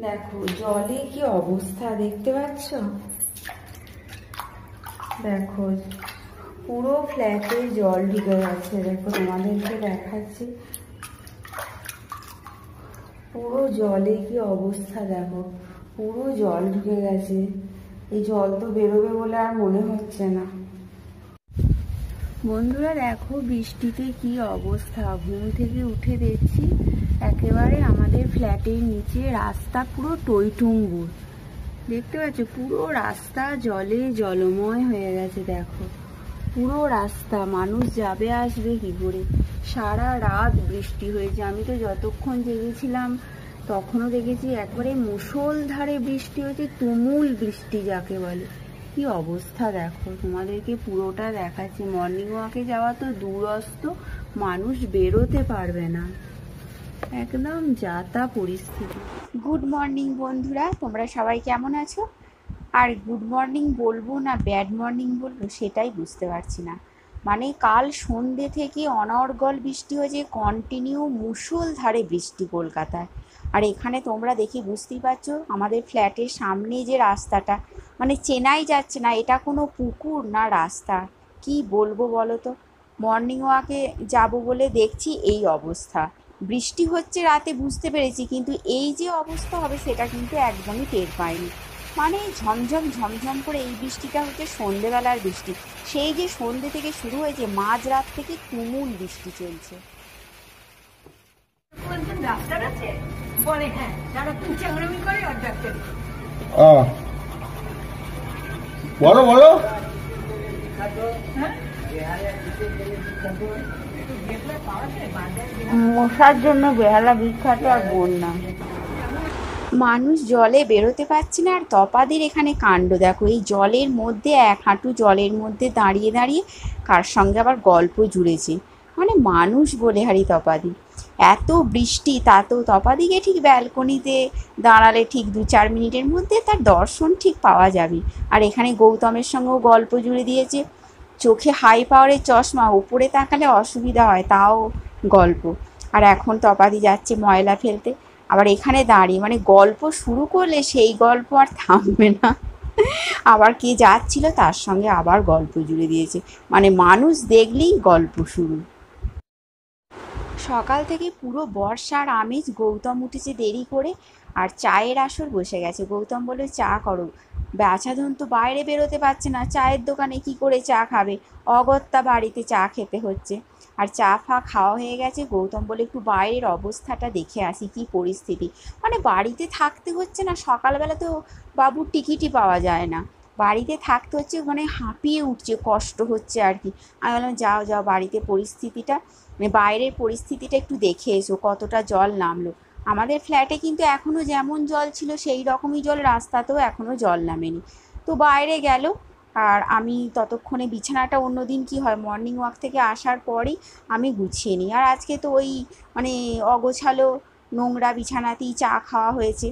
দেখো, জলে কি অবস্থা দেখতে পাচ্ছ? দেখো, পুরো ফ্ল্যাটে জল ঢুকে গেছে। দেখো, তোমাদেরকে দেখাচ্ছি। পুরো জলে কি অবস্থা দেখো, পুরো জল ঢুকে গেছে। এই জল তো বেরোবে বলে আর মনে হচ্ছে না। বন্ধুরা, দেখো, বৃষ্টিতে কি অবস্থা। ঘুম থেকে উঠে দেখছি একেবারে আমাদের ফ্ল্যাটের নিচে রাস্তা পুরো টইটুম্বুর দেখতে পাচ্ছ, পুরো রাস্তা জলে জলময় হয়ে গেছে, দেখো। পুরো রাস্তা, মানুষ যাবে আসবে কি করে? সারা রাত বৃষ্টি হয়েছে। আমি তো যতক্ষণ জেগেছিলাম, তখনও দেখেছি একবারে মুষলধারে বৃষ্টি হয়েছে, তুমুল বৃষ্টি যাকে বলে। কি অবস্থা দেখো, তোমাদেরকে পুরোটা দেখাচ্ছি। মর্নিং ওয়াকে যাওয়া তো দূরস্থ মানুষ বেরোতে পারবে না। একদম যাতা পরিস্থিতি। গুড মর্নিং বন্ধুরা। তোমরা সবাই কেমন আছো? আর গুড মর্নিং বলব না ব্যাড মর্নিং বলব সেটাই বুঝতে পারছি না। মানে কাল সন্ধে থেকে অনর্গল বৃষ্টি হয়েছে কন্টিনিউ মুষলধারে বৃষ্টি কলকাতায়। আর এখানে তোমরা দেখি বুঝতেই পারছ, আমাদের ফ্ল্যাটের সামনে যে রাস্তাটা মানে চেনাই যাচ্ছে না, এটা কোনো পুকুর না রাস্তা। কি বলব বলো তো? মর্নিং ওয়াকে যাব বলে দেখছি এই অবস্থা। বৃষ্টি হচ্ছে রাতে বুঝতে পেরেছি কিন্তু এই যে অবস্থা হবে সেটা কিন্তু একদমই টের পাইনি। মানে ঝমঝম ঝমঝম করে এই বৃষ্টিটা হচ্ছে সন্ধেবেলার বৃষ্টি। সেই যে সন্ধে থেকে শুরু হয়েছে মাঝরাত থেকে তুমুল বৃষ্টি চলছে। ডাক্তার আছে? বলে হ্যাঁ যারা খুব করে আর ডাক্তার বলো বলো। হ্যাঁ? মশার জন্য বেহালা বিখ্যাত আর বন্যা। মানুষ জলে বেরোতে পারছে না, আর তপাদের এখানে কাণ্ড। দেখো, এই জলের মধ্যে, এক হাঁটু জলের মধ্যে দাঁড়িয়ে দাঁড়িয়ে কার সঙ্গে আবার গল্প জুড়েছে? মানে মানুষ বলে হারি তপাদি। এত বৃষ্টি তাতেও তপাদিকে ঠিক ব্যালকনিতে দাঁড়ালে ঠিক দু চার মিনিটের মধ্যে তার দর্শন ঠিক পাওয়া যাবে। আর এখানে গৌতমের সঙ্গেও গল্প জুড়ে দিয়েছে। চোখে হাই পাওয়ারের চশমা উপরে তাকালে অসুবিধা হয়, তাও গল্প। আর এখন তপাদি যাচ্ছে ময়লা ফেলতে। আবার এখানে দাঁড়িয়ে মানে গল্প শুরু করলে সেই গল্প আর থামবে না। আবার কে যাচ্ছিল তার সঙ্গে আবার গল্প জুড়ে দিয়েছে। মানে মানুষ দেখলেই গল্প শুরু। সকাল থেকে পুরো বর্ষার আমেজ গৌতম উঠেছে দেরি করে, আর চায়ের আসর বসে গেছে। গৌতম বলে চা করো। বাছাধন তো বাইরে বেরোতে পারছে না, চায়ের দোকানে কি করে চা খাবে? অগত্যা বাড়িতে চা খেতে হচ্ছে। আর চা ফা খাওয়া হয়ে গেছে, গৌতম বলে একটু বাইরের অবস্থাটা দেখে আসি, কি পরিস্থিতি? মানে বাড়িতে থাকতে হচ্ছে না, সকালবেলা তো বাবুর টিকিটই পাওয়া যায় না। বাড়িতে থাকতে হচ্ছে মানে হাঁপিয়ে উঠছে, কষ্ট হচ্ছে আর কি। আমি বললাম, যাও যাও, বাড়িতে পরিস্থিতিটা মানে বাইরের পরিস্থিতিটা একটু দেখে এসো, কতটা জল নামলো। আমাদের ফ্ল্যাটে কিন্তু এখনও যেমন জল ছিল, সেই রকমই জল রাস্তাতেও এখনও জল নামেনি। তো বাইরে গেল, আর আমি ততক্ষণে বিছানাটা অন্যদিন কি হয় মর্নিং ওয়াক থেকে আসার পরেই আমি গুছিয়ে নিই। আর আজকে তো ওই মানে অগোছালো নোংরা বিছানাতেই চা খাওয়া হয়েছে।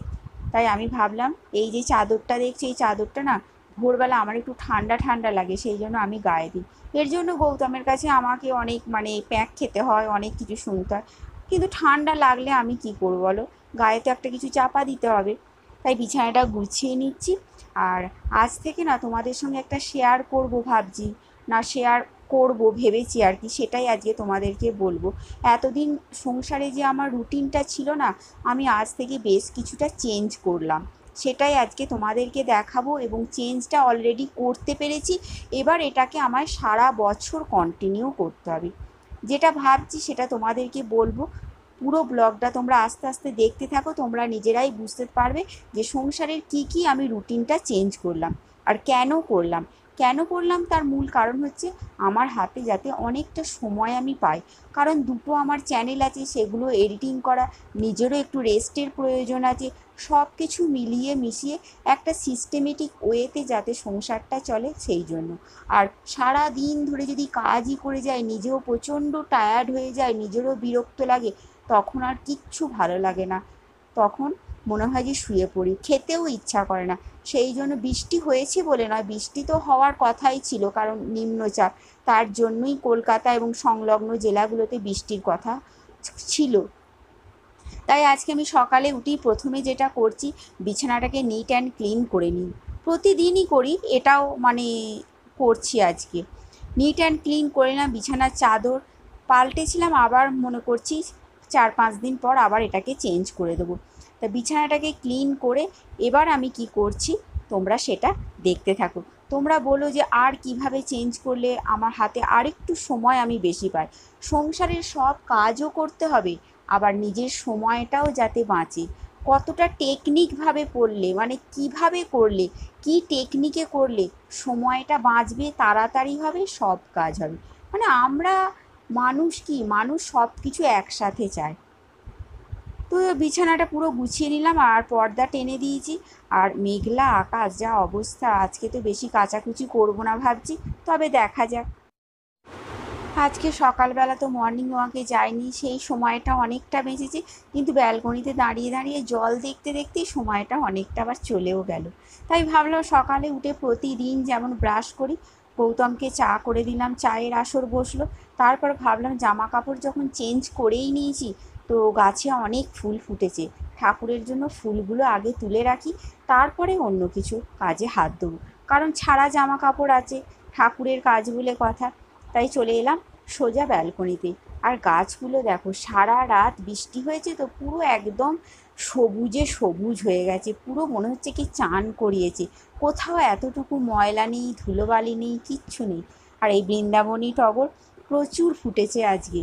তাই আমি ভাবলাম, এই যে চাদরটা দেখছি, এই চাদরটা না ভোরবেলা আমার একটু ঠান্ডা ঠান্ডা লাগে, সেই জন্য আমি গায়ে দিই। এর জন্য গৌতমের কাছে আমাকে অনেক মানে প্যাক খেতে হয়, অনেক কিছু শুনতে হয়। কিন্তু ঠান্ডা লাগলে আমি কি করব বলো? গায়ে তো একটা কিছু চাপা দিতে হবে। তাই বিছানাটা গুছিয়ে নিচ্ছি। আর আজ থেকে না তোমাদের সঙ্গে একটা শেয়ার করব ভাবছি। না শেয়ার করব ভেবেছি আর কি, সেটাই আজকে তোমাদেরকে বলব। এতদিন সংসারে যে আমার রুটিনটা ছিল না, আমি আজ থেকে বেশ কিছুটা চেঞ্জ করলাম। সেটাই আজকে তোমাদেরকে দেখাবো এবং চেঞ্জটা অলরেডি করতে পেরেছি। এবার এটাকে আমায় সারা বছর কন্টিনিউ করতে হবে। যেটা ভাবছি সেটা তোমাদেরকে বলব। পুরো ব্লগটা তোমরা আস্তে আস্তে দেখতে থাকো, তোমরা নিজেরাই বুঝতে পারবে যে সংসারের কি কি আমি রুটিনটা চেঞ্জ করলাম আর কেন করলাম। কেন করলাম তার মূল কারণ হচ্ছে আমার হাতে যাতে অনেকটা সময় আমি পাই। কারণ দুটো আমার চ্যানেল আছে, সেগুলো এডিটিং করা, নিজেরও একটু রেস্টের প্রয়োজন আছে সব কিছু মিলিয়ে মিশিয়ে একটা সিস্টেমেটিক ওয়েতে যাতে সংসারটা চলে সেই জন্য। আর সারা দিন ধরে যদি কাজই করে যায়, নিজেও প্রচণ্ড টায়ার্ড হয়ে যায়, নিজেরও বিরক্ত লাগে, তখন আর কিচ্ছু ভালো লাগে না। তখন মনে হয় যে শুয়ে পড়ি, খেতেও ইচ্ছা করে না। সেই জন্য বৃষ্টি হয়েছে বলে নয়, বৃষ্টি তো হওয়ার কথাই ছিল, কারণ নিম্নচাপ। তার জন্যই কলকাতা এবং সংলগ্ন জেলাগুলোতে বৃষ্টির কথা ছিল। তাই আজকে আমি সকালে উঠি প্রথমে যেটা করছি, বিছানাটাকে নিট অ্যান্ড ক্লিন করে নিই। প্রতিদিনই করি, এটাও মানে করছি আজকে। নিট অ্যান্ড ক্লিন করে না বিছানার চাদর পাল্টেছিলাম, আবার মনে করছি চার পাঁচ দিন পর আবার এটাকে চেঞ্জ করে দেবো। তা বিছানাটাকে ক্লিন করে এবার আমি কি করছি, তোমরা সেটা দেখতে থাকো। তোমরা বলো যে আর কীভাবে চেঞ্জ করলে আমার হাতে আরেকটু সময় আমি বেশি পাই। সংসারের সব কাজও করতে হবে আবার নিজের সময়টাও যাতে বাঁচে। কতটা টেকনিকভাবে পড়লে মানে কীভাবে করলে, কি টেকনিকে করলে সময়টা বাঁচবে, তাড়াতাড়ি হবে, সব কাজ হবে। মানে আমরা মানুষ কি, মানুষ সব কিছু একসাথে চায়। তো বিছানাটা পুরো গুছিয়ে নিলাম, আর পর্দা টেনে দিয়েছি। আর মেঘলা আকাশ, যা অবস্থা, আজকে তো বেশি কাচাকুচি করব না ভাবছি। তবে দেখা যাক। আজকে সকালবেলা তো মর্নিং ওয়াকে যাইনি, সেই সময়টা অনেকটা বেঁচেছে। কিন্তু ব্যালকনিতে দাঁড়িয়ে দাঁড়িয়ে জল দেখতে দেখতেই সময়টা অনেকটা আবার চলেও গেল। তাই ভাবলাম সকালে উঠে প্রতিদিন যেমন ব্রাশ করি, গৌতমকে চা করে দিলাম, চায়ের আসর বসল। তারপর ভাবলাম জামা কাপড় যখন চেঞ্জ করেই নিয়েছি, তো গাছে অনেক ফুল ফুটেছে। ঠাকুরের জন্য ফুলগুলো আগে তুলে রাখি, তারপরে অন্য কিছু কাজে হাত দেবো। কারণ ছাড়া জামা কাপড় আছে, ঠাকুরের কাজ বলে কথা। তাই চলে এলাম। সোজা ব্যালকনিতে। আর গাছগুলো দেখো, সারা রাত বৃষ্টি হয়েছে তো পুরো একদম সবুজে সবুজ হয়ে গেছে। পুরো মনে হচ্ছে কি চান করিয়েছে। কোথাও এতটুকু ময়লা নেই, ধুলোবালি নেই, কিচ্ছু নেই। আর এই বৃন্দাবনী টগর প্রচুর ফুটেছে আজকে।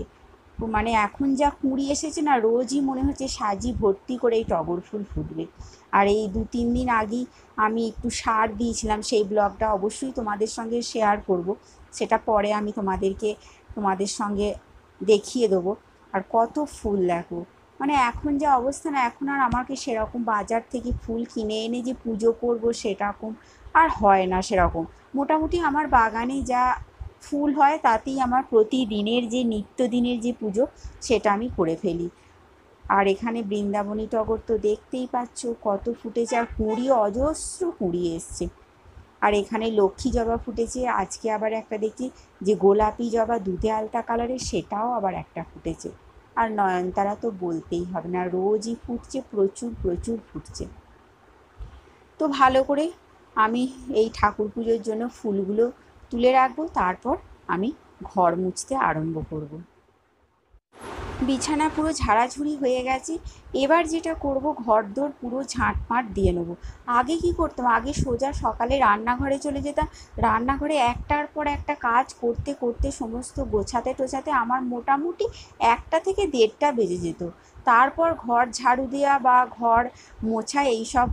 মানে এখন যা কুঁড়ি এসেছে না, রোজই মনে হচ্ছে সাজি ভর্তি করে এই টগর ফুল ফুটবে। আর এই দু তিন দিন আগেই আমি একটু সার দিয়েছিলাম, সেই ব্লগটা অবশ্যই তোমাদের সঙ্গে শেয়ার করব। সেটা পরে আমি তোমাদেরকে তোমাদের সঙ্গে দেখিয়ে দেবো। আর কত ফুল দেখো। মানে এখন যা অবস্থা না, এখন আর আমাকে সেরকম বাজার থেকে ফুল কিনে এনে যে পুজো করব সেরকম আর হয় না সেরকম। মোটামুটি আমার বাগানে যা ফুল হয় তাতেই আমার প্রতিদিনের যে নিত্যদিনের যে পুজো সেটা আমি করে ফেলি। আর এখানে বৃন্দাবনী টগর তো দেখতেই পাচ্ছ, কত ফুটেছে। আর কুঁড়ি অজস্র কুঁড়ি এসছে। আর এখানে লক্ষ্মী জবা ফুটেছে। আজকে আবার একটা দেখি যে গোলাপি জবা দুধে আলতা কালারের সেটাও আবার একটা ফুটেছে। আর নয়নতারা তো বলতেই হবে না, রোজই ফুটছে, প্রচুর প্রচুর ফুটছে। তো ভালো করে আমি এই ঠাকুর পুজোর জন্য ফুলগুলো তুলে রাখব, তারপর আমি ঘর মুছতে আরম্ভ করব। বিছানা পুরো ঝাড়াঝুড়ি হয়ে গেছে। এবার যেটা করব, ঘরদোর পুরো ঝাঁটমাট দিয়ে নেব। আগে কি করতাম? আগে সোজা সকালে রান্নাঘরে চলে যেতাম। রান্নাঘরে একটার পর একটা কাজ করতে করতে সমস্ত গোছাতে, টোছাতে আমার মোটামুটি একটা থেকে দেড়টা বেজে যেত। তারপর ঘর ঝাড়ু দেওয়া বা ঘর মোছা এইসব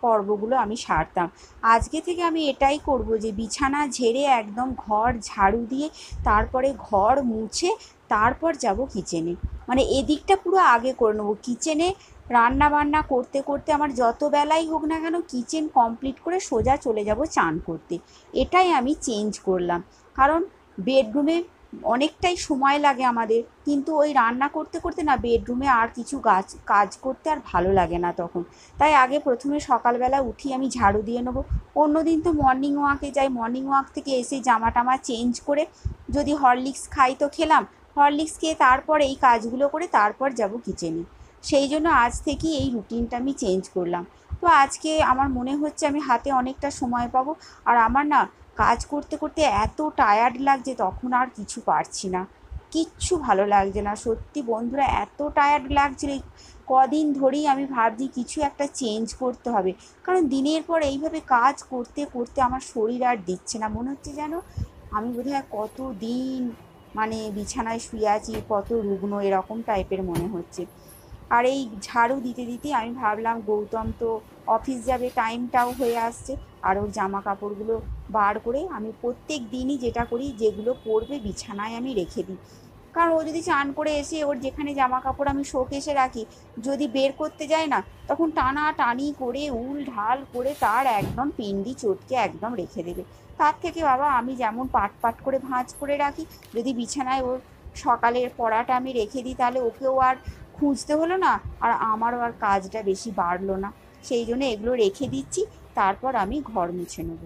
পর্বগুলো আমি সারতাম। আজকে থেকে আমি এটাই করব যে, বিছানা ঝেড়ে একদম ঘর ঝাড়ু দিয়ে, তারপরে ঘর মুছে তারপর যাব কিচেনে মানে এদিকটা পুরো আগে করে নেব। কিচেনে রান্না বান্না করতে করতে আমার যত বেলাই হোক না কেন কিচেন কমপ্লিট করে সোজা চলে যাব চান করতে। এটাই আমি চেঞ্জ করলাম। কারণ বেডরুমে অনেকটাই সময় লাগে আমাদের। কিন্তু ওই রান্না করতে করতে না বেডরুমে আর কিছু গাছ, কাজ করতে আর ভালো লাগে না তখন। তাই আগে প্রথমে সকালবেলা উঠি আমি ঝাড়ু দিয়ে নেব। অন্যদিন তো মর্নিং ওয়াকে যাই। মর্নিং ওয়াক থেকে এসে জামা টামা চেঞ্জ করে যদি হরলিক্স খাই তো খেলাম। হরলিক্স খেয়ে তারপর এই কাজগুলো করে তারপর যাব কিচেনে সেই জন্য আজ থেকেই এই রুটিনটা আমি চেঞ্জ করলাম। তো আজকে আমার মনে হচ্ছে আমি হাতে অনেকটা সময় পাবো। আর আমার না কাজ করতে করতে এত টায়ার্ড লাগছে তখন আর কিছু পারছি না। কিচ্ছু ভালো লাগছে না। সত্যি বন্ধুরা, এত টায়ার্ড লাগছিল কদিন ধরেই আমি ভাবছি কিছু একটা চেঞ্জ করতে হবে। কারণ দিনের পর এইভাবে কাজ করতে করতে আমার শরীর আর দিচ্ছে না। মনে হচ্ছে যেন আমি বোধহয় কত দিন মানে বিছানায় শুয়ে আছি, কত রুগ্ন, এরকম টাইপের মনে হচ্ছে। আর এই ঝাড়ু দিতে দিতে আমি ভাবলাম, গৌতম তো অফিস যাবে টাইমটাও হয়ে আসছে। আর ওর জামা কাপড়গুলো বার করে আমি প্রত্যেক দিনই যেটা করি, যেগুলো পরবে বিছানায় আমি রেখে দিই। কারণ ও যদি চান করে এসে ওর যেখানে জামা কাপড় আমি শোকেসে রাখি, যদি বের করতে যায় না, তখন টানা টানি করে উল ঢাল করে তার একদম পিন্ডি চটকে একদম রেখে দেবে। তার থেকে বাবা আমি যেমন পাট পাট করে ভাঁজ করে রাখি, যদি বিছানায় ওর সকালের পড়াটা আমি রেখে দিই, তাহলে ওকেও আর খুঁজতে হলো না, আর আমারও আর কাজটা বেশি বাড়লো না। সেই জন্য এগুলো রেখে দিচ্ছি, তারপর আমি ঘর মুছে নেব।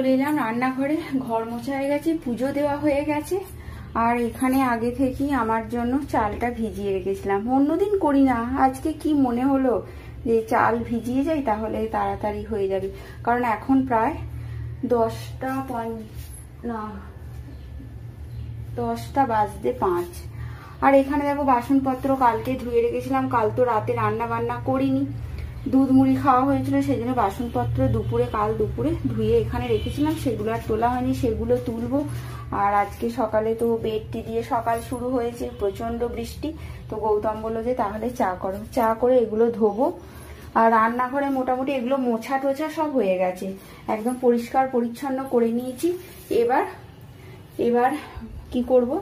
চলে এলাম রান্নাঘরে, ঘর মোছা হয়ে গেছে, পুজো দেওয়া হয়ে গেছে। আর এখানে আগে থেকেই আমার জন্য চালটা ভিজিয়ে রেখেছিলাম। অন্যদিন করি না, আজকে কি মনে হলো যে চাল ভিজিয়ে যাই তাহলে তাড়াতাড়ি হয়ে যাবে। কারণ এখন প্রায় দশটা না, দশটা বাজতে পাঁচ। আর এখানে দেখো বাসনপত্র কালকে ধুয়ে রেখেছিলাম, কাল তো রাতে রান্না বান্না করিনি। দুধ মুড়ি খাওয়া হয়েছিল সেই জন্য বাসনপত্র দুপুরে, কাল দুপুরে ধুয়ে এখানে রেখেছিলাম। সেগুলো আর তোলা হয়নি, সেগুলো তুলবো। আর আজকে সকালে তো বেডটি দিয়ে সকাল শুরু হয়েছে প্রচণ্ড বৃষ্টি। তো গৌতম বলল যে, তাহলে চা করো। চা করে এগুলো ধোবো। আর রান্নাঘরে মোটামুটি এগুলো মোছা টোছা সব হয়ে গেছে। একদম পরিষ্কার পরিচ্ছন্ন করে নিয়েছি। এবার এবার কি করব?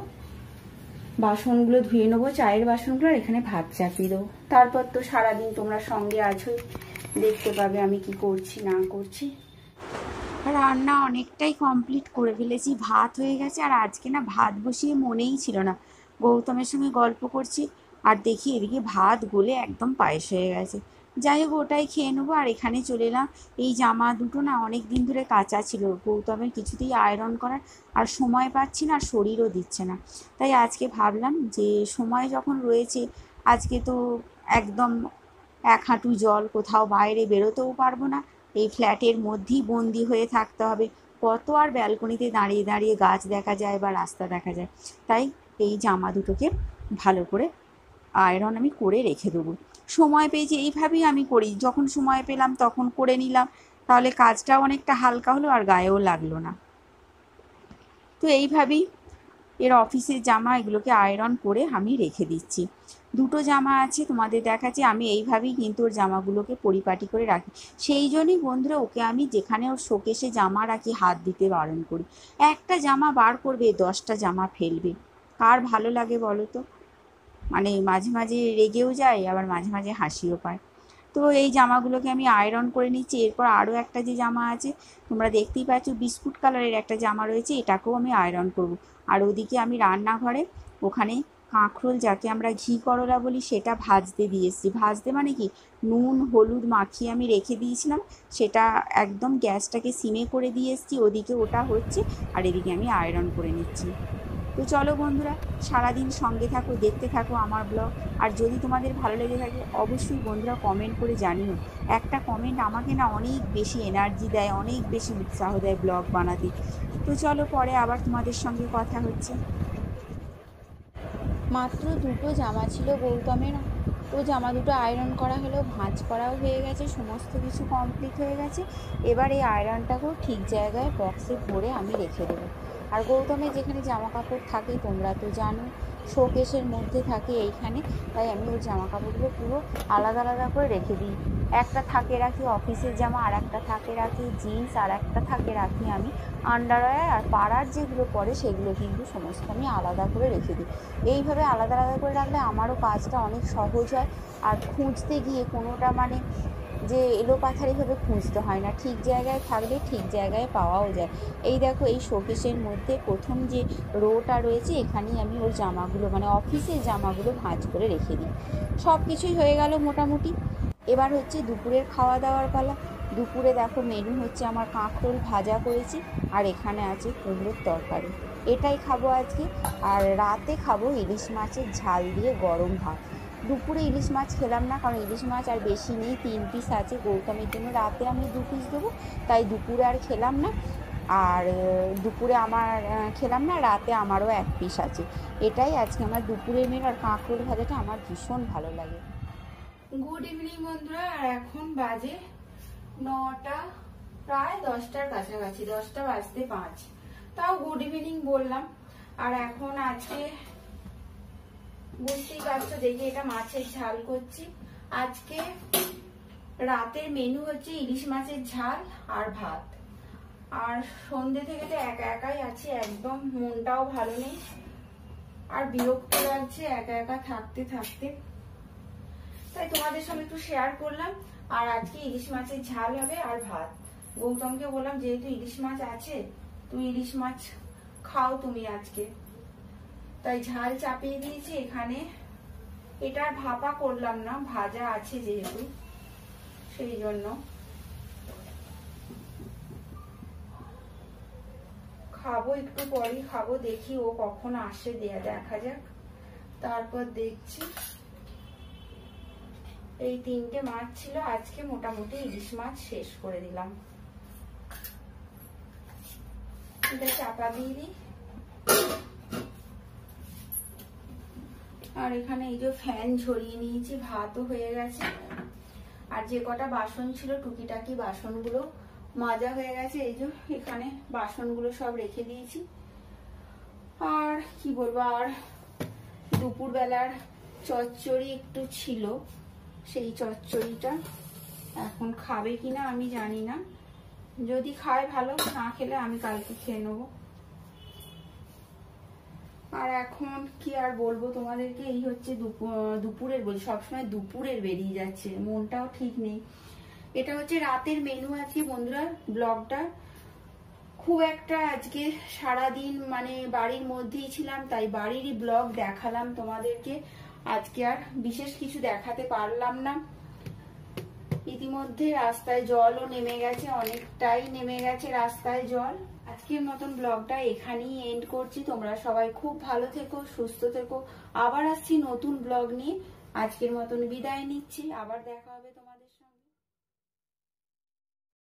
বাসনগুলো ধুয়ে নেব, চায়ের বাসনগুলো আর এখানে ভাত চাপিয়ে দেবো। তারপর তো সারাদিন তোমরা সঙ্গে আছোই, দেখতে পাবে আমি কি করছি, না করছি। রান্না অনেকটাই কমপ্লিট করে ফেলেছি, ভাত হয়ে গেছে, আর আজকে না ভাত বসিয়ে মনেই ছিল না। গৌতমের সঙ্গে গল্প করছি, আর দেখি এদিকে ভাত গলে একদম পায়েস হয়ে গেছে। যাই হোক, ওটাই খেয়ে নেব। আর এখানে চলে এলাম। এই জামা দুটো না অনেক দিন ধরে কাঁচা ছিল। গৌতমের কিছুতেই আয়রন করার আর সময় পাচ্ছি না, আর শরীরও দিচ্ছে না। তাই আজকে ভাবলাম যে সময় যখন রয়েছে, আজকে তো একদম এক হাঁটু জল, কোথাও বাইরে বেরোতেও পারব না। এই ফ্ল্যাটের মধ্যেই বন্দি হয়ে থাকতে হবে। কত আর ব্যালকনিতে দাঁড়িয়ে দাঁড়িয়ে গাছ দেখা যায় বা রাস্তা দেখা যায়। তাই এই জামা দুটোকে ভালো করে আয়রন আমি করে রেখে দেবো। সময় পেয়েছি এইভাবেই আমি করি। যখন সময় পেলাম তখন করে নিলাম। তাহলে কাজটাও অনেকটা হালকা হলো আর গায়েও লাগল না। তো এইভাবেই এর অফিসের জামা এগুলোকে আয়রন করে আমি রেখে দিচ্ছি। দুটো জামা আছে তোমাদের দেখাচ্ছি, আমি এইভাবেই কিন্তু ওর জামাগুলোকে পরিপাটি করে রাখি। সেই জন্যই বন্ধুরা ওকে আমি যেখানে ওর শোকেশে জামা রাখি হাত দিতে বারণ করি। একটা জামা বার করবে, দশটা জামা ফেলবে। কার ভালো লাগে বলো তো? মানে মাঝে মাঝে রেগেও যায়, আবার মাঝে মাঝে হাসিও পায়। তো এই জামাগুলোকে আমি আয়রন করে নিচ্ছি। এরপর আরও একটা যে জামা আছে, তোমরা দেখতেই পাচ্ছ বিস্কুট কালারের একটা জামা রয়েছে, এটাকেও আমি আয়রন করব। আর ওদিকে আমি রান্নাঘরে ওখানে কাঁকরোল, যাকে আমরা ঘি করলা বলি, সেটা ভাজতে দিয়ে এসেছি। ভাজতে মানে কি? নুন, হলুদ মাখিয়ে আমি রেখে দিয়েছিলাম, সেটা একদম গ্যাসটাকে সিমে করে দিয়ে এসেছি। ওদিকে ওটা হচ্ছে, আর এদিকে আমি আয়রন করে নিচ্ছি। তো চলো বন্ধুরা, সারাদিন সঙ্গে থাকো, দেখতে থাকো আমার ব্লগ। আর যদি তোমাদের ভালো লেগে থাকে, অবশ্যই বন্ধুরা কমেন্ট করে জানিও। একটা কমেন্ট আমাকে না অনেক বেশি এনার্জি দেয়, অনেক বেশি উৎসাহ দেয় ব্লগ বানাতে। তো চলো পরে আবার তোমাদের সঙ্গে কথা হচ্ছে। মাত্র দুটো জামা ছিল গৌতমের। তো জামা দুটো আয়রন করা হলো, ভাঁজ করাও হয়ে গেছে, সমস্ত কিছু কমপ্লিট হয়ে গেছে। এবার এই আয়রনটাকেও ঠিক জায়গায় বক্সে ভরে আমি রেখে দেবো। আর গৌতমে যেখানে জামা কাপড় থাকে, তোমরা তো জানো শোকেসের মধ্যে থাকে এইখানে। তাই আমি ওই জামা কাপড়গুলো পুরো আলাদা আলাদা করে রেখে দিই। একটা থাকে রাখি অফিসের জামা, আর একটা থাকে রাখি জিন্স, আর একটা থাকে রাখি আমি আন্ডারওয়্যার। আর পাড়ার যেগুলো পরে, সেগুলো কিন্তু সমস্ত আমি আলাদা করে রেখে দিই। এইভাবে আলাদা আলাদা করে রাখলে আমারও কাজটা অনেক সহজ হয়। আর খুঁজতে গিয়ে কোনোটা মানে যে এলোপাথারিভাবে খুঁজতে হয় না। ঠিক জায়গায় থাকলে ঠিক জায়গায় পাওয়াও যায়। এই দেখো, এই শোকেসের মধ্যে প্রথম যে রোটা রয়েছে, এখানেই আমি ওর জামাগুলো মানে অফিসের জামাগুলো ভাঁজ করে রেখে দিই। সব কিছুই হয়ে গেল মোটামুটি। এবার হচ্ছে দুপুরের খাওয়া দাওয়ার পালা। দুপুরে দেখো, মেনু হচ্ছে আমার কাঁকরোল ভাজা করেছি, আর এখানে আছে কুমড়োর তরকারি। এটাই খাব আজকে। আর রাতে খাব ইলিশ মাছের ঝাল দিয়ে গরম ভাত। দুপুরে ইলিশ মাছ খেলাম না, কারণ ইলিশ মাছ আর বেশি নেই, তিন পিস আছে গৌতমের জন্য। রাতে আমি দু পিস দেবো, তাই দুপুরে আর খেলাম না। আর দুপুরে আমার খেলাম না, রাতে আমারও এক পিস আছে। এটাই আজকে আমার দুপুরের মেনু আর কাঁকরোল ভাজাটা আমার ভীষণ ভালো লাগে। গুড ইভিনিং বন্ধুরা, আর এখন বাজে নটা, প্রায় দশটার কাছাকাছি, দশটা বাজতে পাঁচ। তাও গুড ইভিনিং বললাম। আর এখন আজকে বুঝতেই পারছ, দেখি এটা মাছের ঝাল করছি। আজকে রাতের মেনু হচ্ছে ইলিশ মাছের ঝাল আর ভাত। আর সন্ধে থেকে তো একা একাই আছি, একদম মনটাও ভালো নেই। আর বিরক্ত লাগছে একা একা থাকতে থাকতে। তাই তোমাদের সঙ্গে একটু শেয়ার করলাম, আর আজকে ইলিশ মাছের ঝাল হবে আর ভাত। গৌতমকে বললাম, যেহেতু ইলিশ মাছ আছে তুই ইলিশ মাছ খাও তুমি আজকে। তাই ঝাল চাপিয়ে দিয়েছি এখানে। এটা ভাপা করলাম না, ভাজা আছে যেহেতু, সেই জন্য। খাব একটু পরেই, খাব, দেখি ও কখন আসে, দেয়া দেখা যাক। তারপর দেখছি। এই তিনটে মাছ ছিল, আজকে মোটামুটি ইলিশ মাছ শেষ করে দিলাম। এটা চাপা দিয়ে দিই। আর এখানে এই যে ফ্যান ঝরিয়ে নিয়েছি, ভাতও হয়ে গেছে। আর যে কটা বাসন ছিল, টুকিটাকি বাসনগুলো মাজা হয়ে গেছে, এই যে এখানে বাসনগুলো সব রেখে দিয়েছি। আর কি বলব, আর দুপুর বেলার চচ্চড়ি একটু ছিল, সেই চচ্চড়িটা এখন খাবে কিনা আমি জানি না। যদি খায় ভালো, না খেলে আমি কালকে খেয়ে নেব। আর এখন কি আর বলব, তোমাদেরকে এই হচ্ছে দুপুরের বলি, সবসময় দুপুরের বেরিয়ে যাচ্ছে, মনটাও ঠিক নেই। এটা হচ্ছে রাতের মেনু আছে বন্ধুরা, ব্লগটা। খুব একটা আজকে সারা দিন মানে বাড়ির মধ্যেই ছিলাম, তাই বাড়িরই ব্লগ দেখালাম তোমাদেরকে। আজকে আর বিশেষ কিছু দেখাতে পারলাম না। ইতিমধ্যে রাস্তায় জলও নেমে গেছে, অনেকটাই নেমে গেছে রাস্তায় জল। আজকের মতন ব্লগটা এখানেই এন্ড করছি। তোমরা সবাই খুব ভালো থেকো, সুস্থ থেকো। আবার আসছি নতুন ব্লগ নিয়ে। আজকের মতন বিদায় নিচ্ছি। আবার দেখা হবে তোমাদের